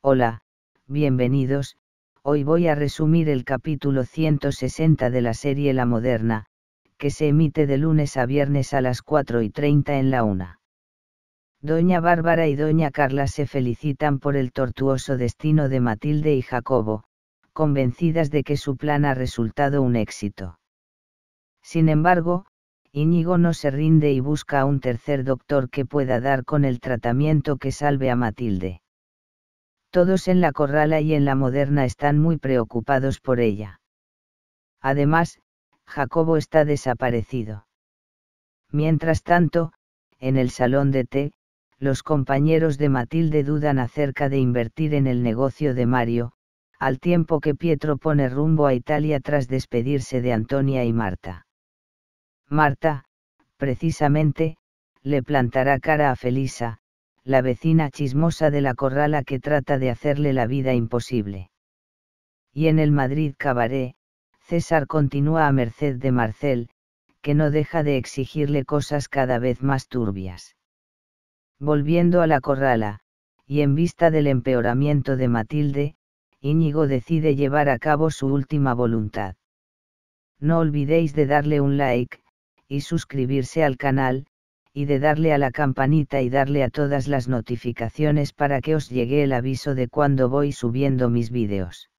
Hola, bienvenidos, hoy voy a resumir el capítulo 160 de la serie La Moderna, que se emite de lunes a viernes a las 4 y 30 en la una. Doña Bárbara y Doña Carla se felicitan por el tortuoso destino de Matilde y Jacobo, convencidas de que su plan ha resultado un éxito. Sin embargo, Íñigo no se rinde y busca a un tercer doctor que pueda dar con el tratamiento que salve a Matilde. Todos en la corrala y en la moderna están muy preocupados por ella. Además, Jacobo está desaparecido. Mientras tanto, en el salón de té, los compañeros de Matilde dudan acerca de invertir en el negocio de Mario, al tiempo que Pietro pone rumbo a Italia tras despedirse de Antonia y Marta. Marta, precisamente, le plantará cara a Felisa, la vecina chismosa de la corrala que trata de hacerle la vida imposible. Y en el Madrid Cabaret, César continúa a merced de Marcel, que no deja de exigirle cosas cada vez más turbias. Volviendo a la corrala, y en vista del empeoramiento de Matilde, Íñigo decide llevar a cabo su última voluntad. No olvidéis de darle un like, y suscribirse al canal, y de darle a la campanita y darle a todas las notificaciones para que os llegue el aviso de cuando voy subiendo mis vídeos.